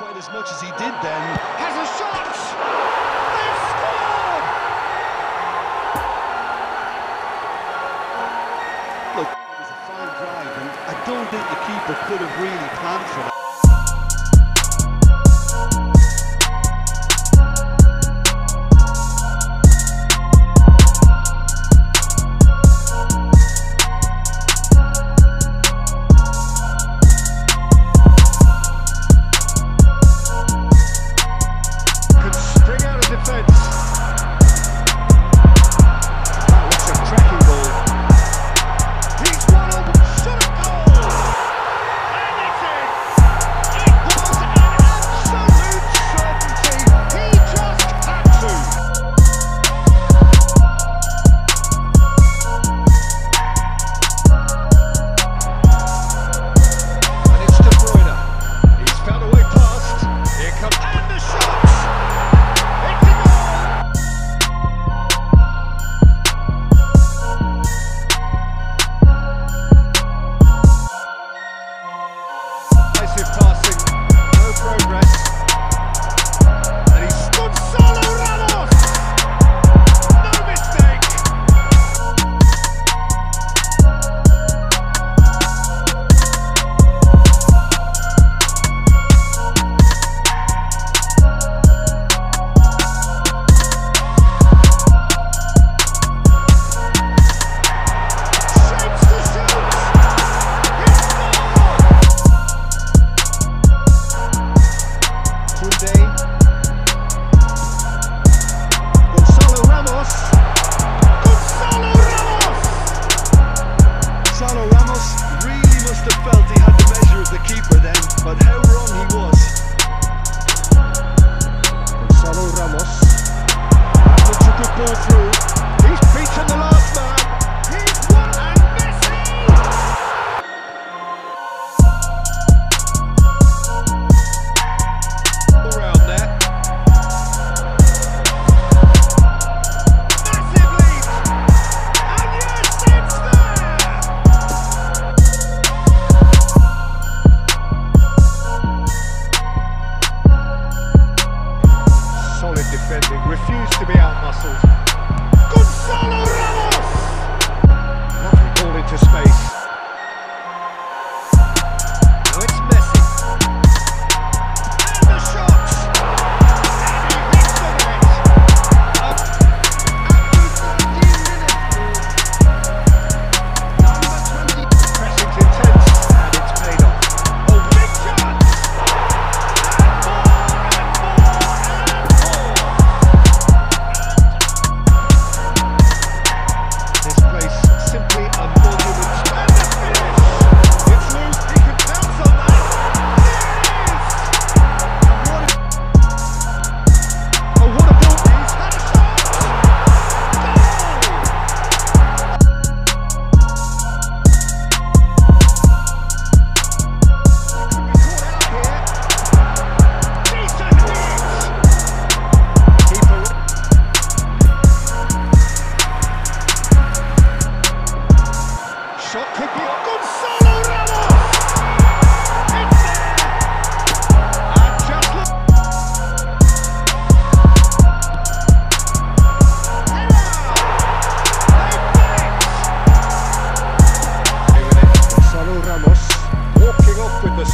quite as much as he did then. Has a shot! They've scored! Look, it was a fine drive, and I don't think the keeper could have really planned for that.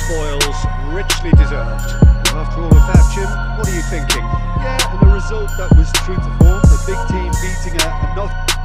spoils richly deserved. After all of that, Jim, what are you thinking? Yeah, and a result that was true to form, the big team beating a, a not.